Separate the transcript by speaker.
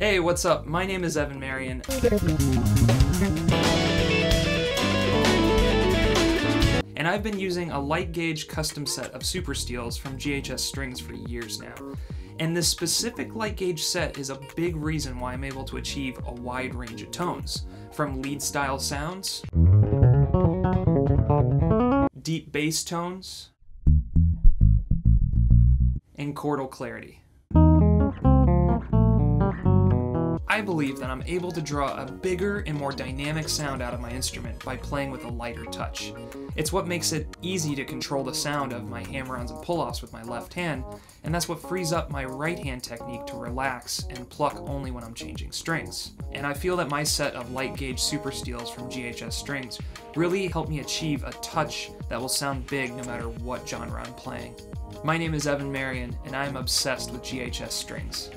Speaker 1: Hey, what's up? My name is Evan Marien. And I've been using a light gauge custom set of Super Steels from GHS Strings for years now. And this specific light gauge set is a big reason why I'm able to achieve a wide range of tones, from lead style sounds, deep bass tones, and chordal clarity. I believe that I'm able to draw a bigger and more dynamic sound out of my instrument by playing with a lighter touch. It's what makes it easy to control the sound of my hammer-ons and pull-offs with my left hand, and that's what frees up my right hand technique to relax and pluck only when I'm changing strings. And I feel that my set of light gauge super steels from GHS Strings really help me achieve a touch that will sound big no matter what genre I'm playing. My name is Evan Marien, and I'm obsessed with GHS Strings.